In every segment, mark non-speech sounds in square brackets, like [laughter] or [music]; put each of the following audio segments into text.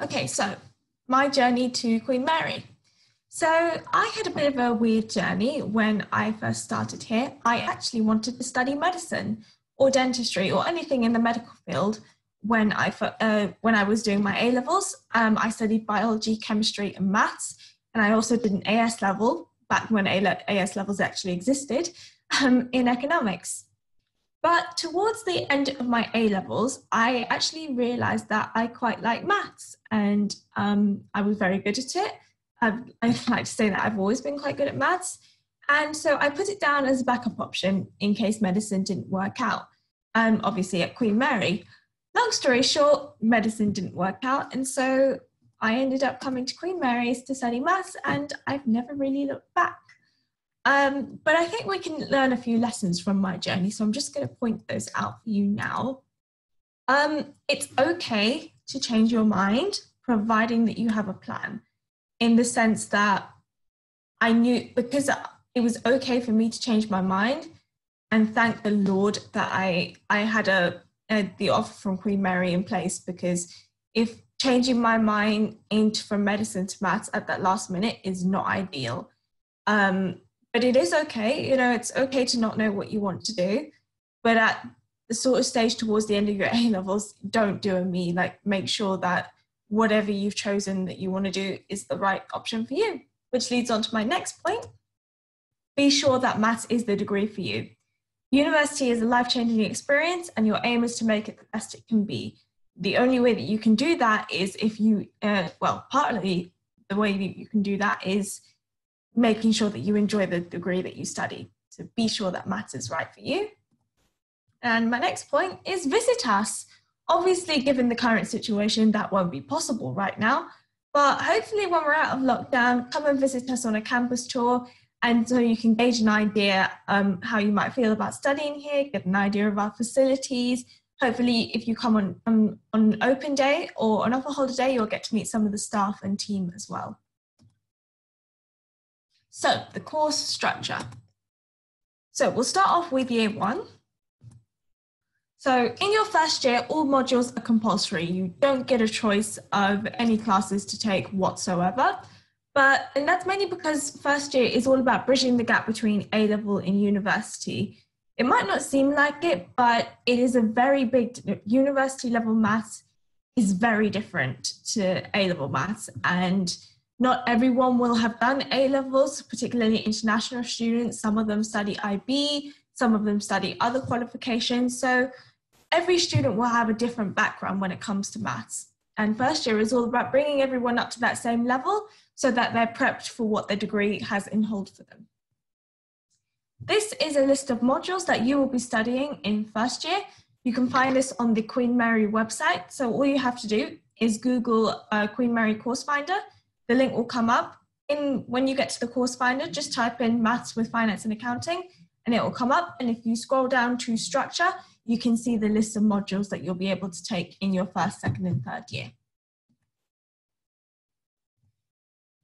Okay, so my journey to Queen Mary. So I had a bit of a weird journey when I first started here. I actually wanted to study medicine or dentistry or anything in the medical field when I uh, when I was doing my A levels. Um, I studied biology, chemistry, and maths, and I also did an AS level back when AS levels actually existed um, in economics. But towards the end of my A levels, I actually realized that I quite like maths and um, I was very good at it. I've, [laughs] I like to say that I've always been quite good at maths. And so I put it down as a backup option in case medicine didn't work out. Um, obviously at Queen Mary. Long story short, medicine didn't work out. And so I ended up coming to Queen Mary's to study maths and I've never really looked back. Um, but I think we can learn a few lessons from my journey. So I'm just going to point those out for you now. Um, it's okay to change your mind, providing that you have a plan, in the sense that I knew because it was okay for me to change my mind, and thank the Lord that I I had a, a the offer from Queen Mary in place because if changing my mind into from medicine to maths at that last minute is not ideal. Um, but it is okay. You know, it's okay to not know what you want to do. But at the sort of stage towards the end of your A [laughs] levels, don't do a me. Like, make sure that whatever you've chosen that you want to do is the right option for you. Which leads on to my next point. Be sure that maths is the degree for you. University is a life changing experience, and your aim is to make it the best it can be. The only way that you can do that is if you, uh, well, partly the way that you can do that is making sure that you enjoy the degree that you study. So be sure that maths is right for you. And my next point is visit us. Obviously, given the current situation, that won't be possible right now. But hopefully, when we're out of lockdown, come and visit us on a campus tour. And so you can gauge an idea um, how you might feel about studying here, get an idea of our facilities. Hopefully, if you come on, on, on open day or on offer holiday, you'll get to meet some of the staff and team as well. So the course structure. So we'll start off with year one. So in your first year, all modules are compulsory. You don't get a choice of any classes to take whatsoever. But and that's mainly because first year is all about bridging the gap between A level and university. It might not seem like it, but it is a very big university level maths is very different to A level maths. And not everyone will have done A levels, particularly international students. Some of them study IB, some of them study other qualifications. So every student will have a different background when it comes to maths. And first year is all about bringing everyone up to that same level so that they're prepped for what their degree has in hold for them. This is a list of modules that you will be studying in first year. You can find this on the Queen Mary website. So all you have to do is Google uh, Queen Mary Course Finder the link will come up. In when you get to the course finder, just type in maths with finance and accounting and it will come up. And if you scroll down to structure, you can see the list of modules that you'll be able to take in your first, second, and third year.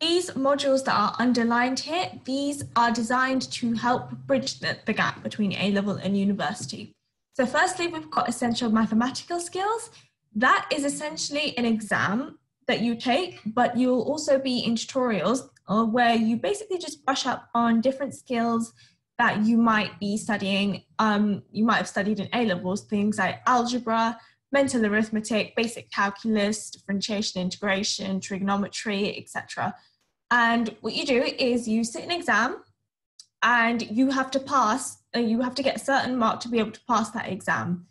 These modules that are underlined here, these are designed to help bridge the, the gap between A-level and university. So firstly, we've got essential mathematical skills. That is essentially an exam that you take, but you'll also be in tutorials uh, where you basically just brush up on different skills that you might be studying. Um, you might have studied in A levels, things like algebra, mental arithmetic, basic calculus, differentiation, integration, trigonometry, etc. And what you do is you sit an exam and you have to pass, uh, you have to get a certain mark to be able to pass that exam.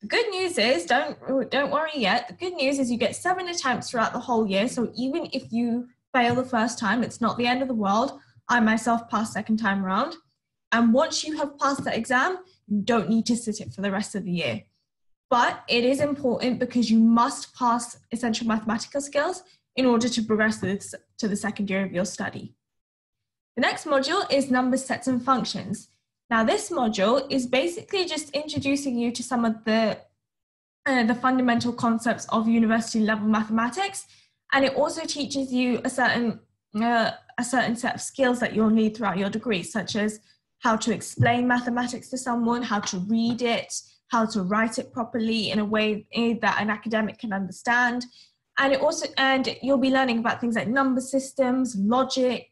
The good news is, don't don't worry yet. The good news is you get seven attempts throughout the whole year. So even if you fail the first time, it's not the end of the world. I myself passed second time around. And once you have passed that exam, you don't need to sit it for the rest of the year. But it is important because you must pass essential mathematical skills in order to progress to the second year of your study. The next module is number sets, and functions. Now, this module is basically just introducing you to some of the, uh, the fundamental concepts of university level mathematics, and it also teaches you a certain, uh, a certain set of skills that you'll need throughout your degree, such as how to explain mathematics to someone, how to read it, how to write it properly in a way that an academic can understand, and it also and you'll be learning about things like number systems, logic,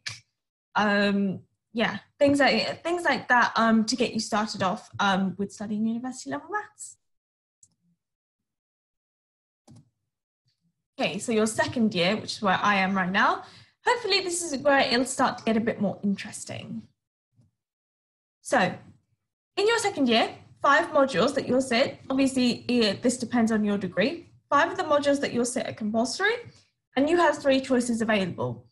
um, yeah, things like things like that um, to get you started off um, with studying university level maths. Okay, so your second year, which is where I am right now, hopefully this is where it'll start to get a bit more interesting. So, in your second year, five modules that you'll sit, obviously this depends on your degree, five of the modules that you'll sit are compulsory, and you have three choices available.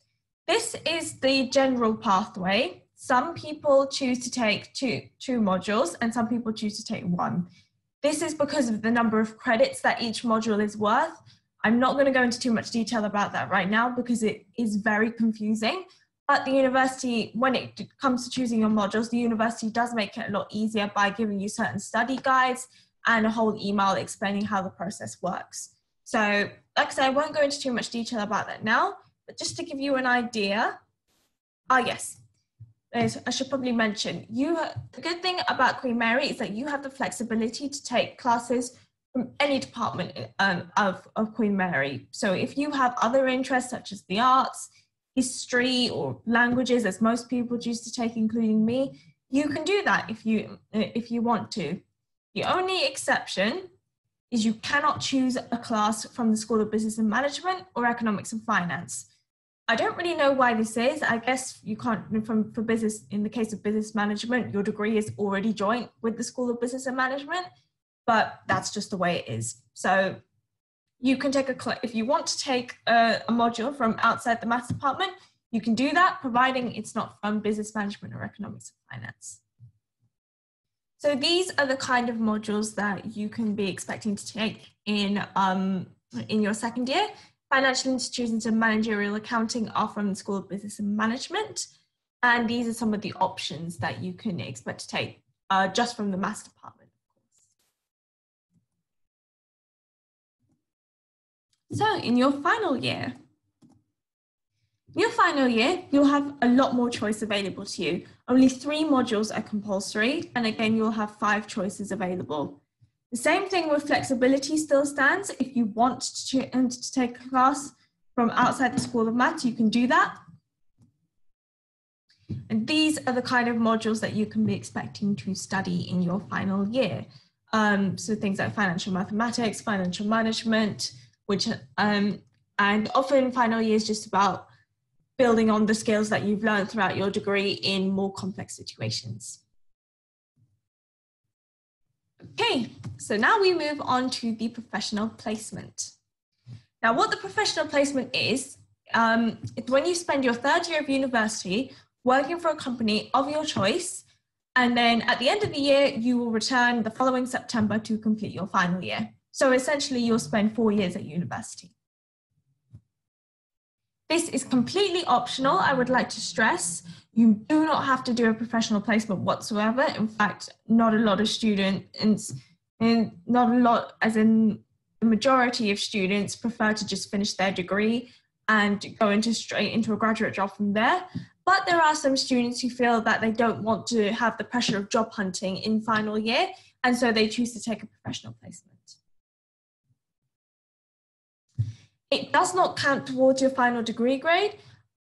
This is the general pathway. Some people choose to take two, two modules and some people choose to take one. This is because of the number of credits that each module is worth. I'm not going to go into too much detail about that right now because it is very confusing. But the university, when it comes to choosing your modules, the university does make it a lot easier by giving you certain study guides and a whole email explaining how the process works. So, like I said, I won't go into too much detail about that now, but just to give you an idea, ah, yes, I should probably mention you. The good thing about Queen Mary is that you have the flexibility to take classes from any department um, of, of Queen Mary. So if you have other interests such as the arts, history, or languages, as most people choose to take, including me, you can do that if you if you want to. The only exception is you cannot choose a class from the School of Business and Management or Economics and Finance. I don't really know why this is. I guess you can't, from for business, in the case of business management, your degree is already joint with the School of Business and Management, but that's just the way it is. So you can take a, if you want to take a, a module from outside the maths department, you can do that, providing it's not from business management or economics and finance. So these are the kind of modules that you can be expecting to take in, um, in your second year. Financial institutions and managerial accounting are from the School of Business and Management. And these are some of the options that you can expect to take uh, just from the maths department, of course. So in your final year, your final year, you'll have a lot more choice available to you. Only three modules are compulsory, and again, you'll have five choices available. The same thing with flexibility still stands. If you want to, to take a class from outside the School of Maths, you can do that. And these are the kind of modules that you can be expecting to study in your final year. Um, so things like financial mathematics, financial management, which um, and often final year is just about building on the skills that you've learned throughout your degree in more complex situations. Okay, so now we move on to the professional placement. Now, what the professional placement is, um, it's when you spend your third year of university working for a company of your choice, and then at the end of the year, you will return the following September to complete your final year. So essentially, you'll spend four years at university. This is completely optional, I would like to stress. You do not have to do a professional placement whatsoever. In fact, not a lot of students, and not a lot, as in the majority of students, prefer to just finish their degree and go into straight into a graduate job from there. But there are some students who feel that they don't want to have the pressure of job hunting in final year, and so they choose to take a professional placement. It does not count towards your final degree grade,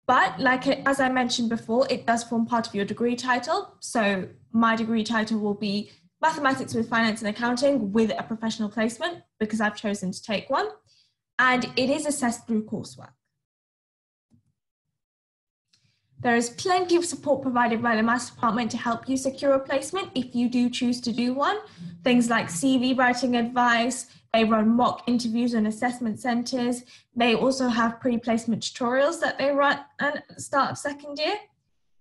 but like as I mentioned before, it does form part of your degree title. So my degree title will be Mathematics with Finance and Accounting with a professional placement because I've chosen to take one. And it is assessed through coursework. There is plenty of support provided by the Maths Department to help you secure a placement if you do choose to do one. Things like CV writing advice, they run mock interviews and assessment centres. They also have pre-placement tutorials that they run at the start of second year.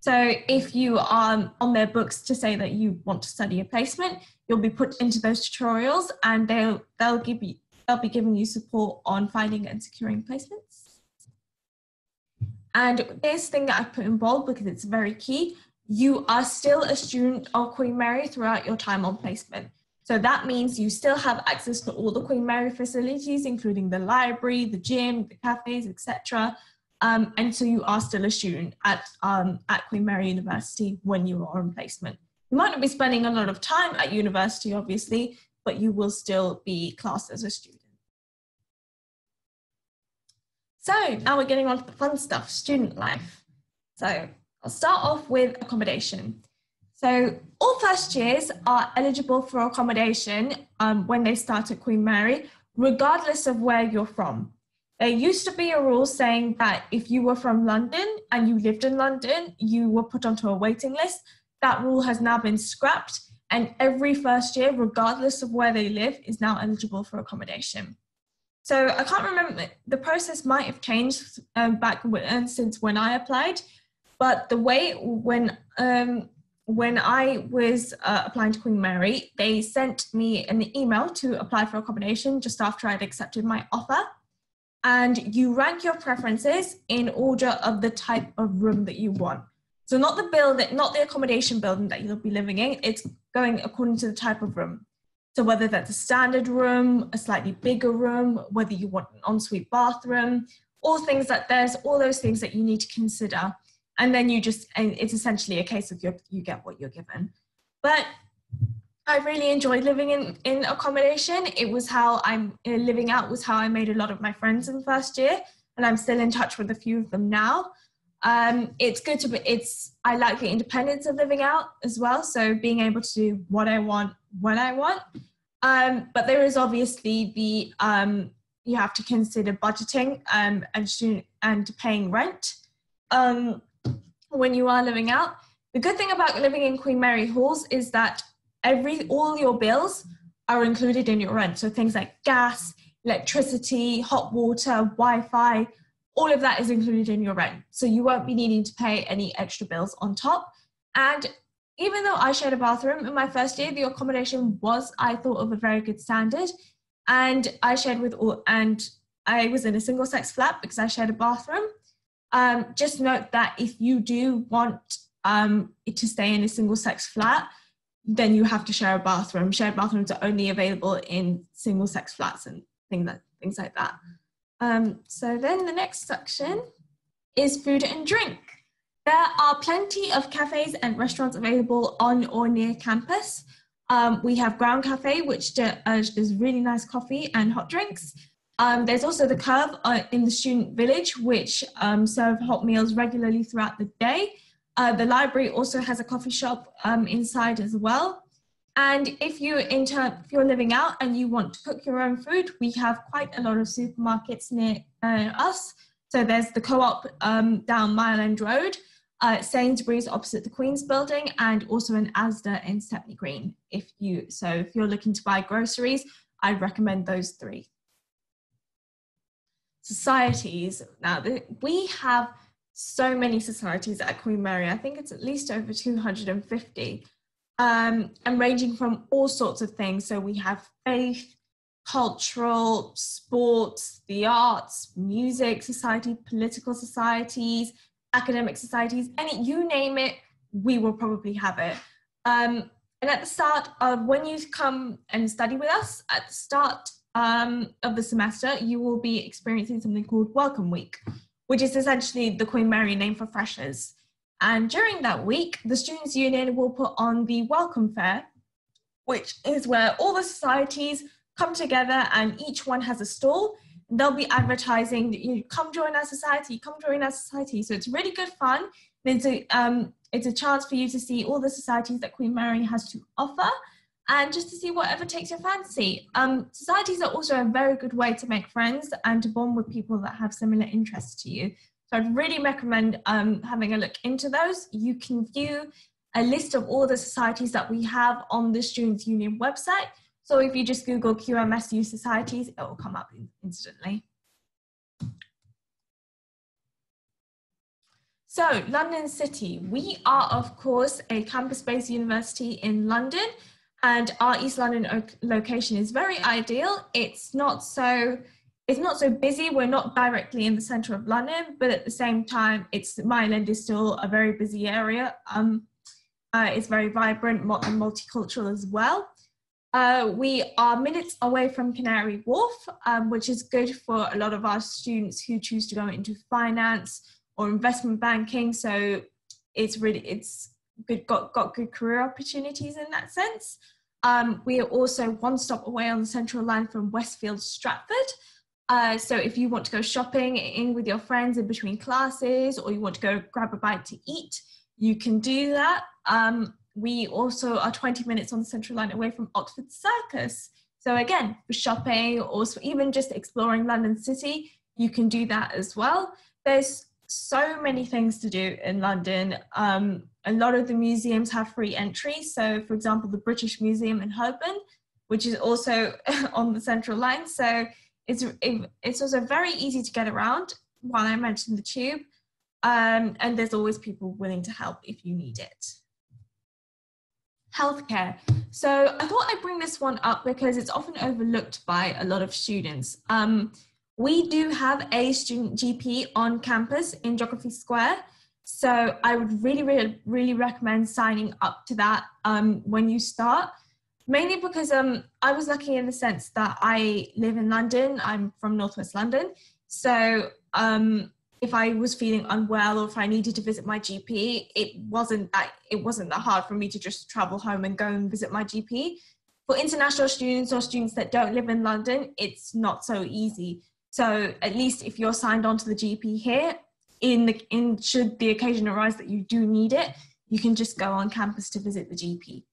So if you are on their books to say that you want to study a placement, you'll be put into those tutorials and they'll they'll give you they'll be giving you support on finding and securing placements. And this thing that I put in bold because it's very key, you are still a student of Queen Mary throughout your time on placement. So that means you still have access to all the Queen Mary facilities, including the library, the gym, the cafes, etc. Um, and so you are still a student at, um, at Queen Mary University when you are on placement. You might not be spending a lot of time at university, obviously, but you will still be classed as a student. So now we're getting on to the fun stuff, student life. So I'll start off with accommodation. So all first years are eligible for accommodation um, when they start at Queen Mary, regardless of where you're from. There used to be a rule saying that if you were from London and you lived in London, you were put onto a waiting list. That rule has now been scrapped, and every first year, regardless of where they live, is now eligible for accommodation. So I can't remember, the process might have changed um, back when, since when I applied, but the way when um, when I was uh, applying to Queen Mary, they sent me an email to apply for accommodation just after I'd accepted my offer. And you rank your preferences in order of the type of room that you want. So not the building, not the accommodation building that you'll be living in. It's going according to the type of room. So whether that's a standard room, a slightly bigger room, whether you want an ensuite bathroom, all things that there's all those things that you need to consider and then you just and it's essentially a case of you you get what you're given but i really enjoyed living in in accommodation. It was how i'm uh, living out was how i made a lot of my friends in the first year and i'm still in touch with a few of them now. Um, it's good to be it's i like the independence of living out as well so being able to do what i want when i want. Um, but there is obviously the um, you have to consider budgeting um, and student and paying rent. Um, when you are living out. The good thing about living in Queen Mary Halls is that every all your bills are included in your rent. So things like gas, electricity, hot water, Wi-Fi, all of that is included in your rent. So you won't be needing to pay any extra bills on top. And even though I shared a bathroom in my first year, the accommodation was, I thought, of a very good standard. And I shared with all, and I was in a single sex flat because I shared a bathroom. Um, just note that if you do want um, to stay in a single sex flat, then you have to share a bathroom. Shared bathrooms are only available in single sex flats and things like, things like that. Um, so then the next section is food and drink. There are plenty of cafes and restaurants available on or near campus. Um, we have Ground Cafe, which does really nice coffee and hot drinks. Um, there's also the Curve uh, in the student village, which um, serve hot meals regularly throughout the day. Uh, the library also has a coffee shop um, inside as well. And if you inter- if you're living out and you want to cook your own food, we have quite a lot of supermarkets near uh, us. So there's the Co-op um, down Mile End Road, uh, Sainsbury's opposite the Queen's Building, and also an ASDA in Stepney Green. If you so if you're looking to buy groceries, I'd recommend those three societies. Now, we have so many societies at Queen Mary. I think it's at least over 250, um, and ranging from all sorts of things. So we have faith, cultural, sports, the arts, music society, political societies, academic societies, any you name it, we will probably have it. Um, and at the start of when you come and study with us, at the start um, of the semester, you will be experiencing something called Welcome Week, which is essentially the Queen Mary name for freshers. And during that week, the Students' Union will put on the Welcome Fair, which is where all the societies come together and each one has a stall. They'll be advertising, you know, come join our society, come join our society. So it's really good fun. It's a, um, it's a chance for you to see all the societies that Queen Mary has to offer and just to see whatever takes your fancy. Um, societies are also a very good way to make friends and to bond with people that have similar interests to you. So I'd really recommend um, having a look into those. You can view a list of all the societies that we have on the Students' Union website. So if you just Google QMSU societies, it will come up instantly. So London City, we are of course a campus-based university in London and our East London location is very ideal. It's not so it's not so busy. We're not directly in the centre of London, but at the same time, it's Mile End is still a very busy area. Um, uh, it's very vibrant and multicultural as well. Uh, we are minutes away from Canary Wharf, um, which is good for a lot of our students who choose to go into finance or investment banking. So it's really it's good got got good career opportunities in that sense. Um, we are also one stop away on the central line from Westfield Stratford. Uh, so if you want to go shopping in with your friends in between classes or you want to go grab a bite to eat, you can do that. Um, we also are 20 minutes on the Central Line away from Oxford Circus. So again, for shopping or even just exploring London City, you can do that as well. There's so many things to do in London. Um, a lot of the museums have free entry. So, for example, the British Museum in Holborn, which is also [laughs] on the Central Line. So, it's it's also very easy to get around. While I mentioned the tube, um, and there's always people willing to help if you need it. Healthcare. So I thought I'd bring this one up because it's often overlooked by a lot of students. Um, we do have a student GP on campus in Geography Square. So I would really, really, really recommend signing up to that um, when you start. Mainly because um, I was lucky in the sense that I live in London. I'm from Northwest London. So um, if I was feeling unwell or if I needed to visit my GP, it wasn't that it wasn't that hard for me to just travel home and go and visit my GP. For international students or students that don't live in London, it's not so easy. So at least if you're signed on to the GP here, in the in should the occasion arise that you do need it, you can just go on campus to visit the GP.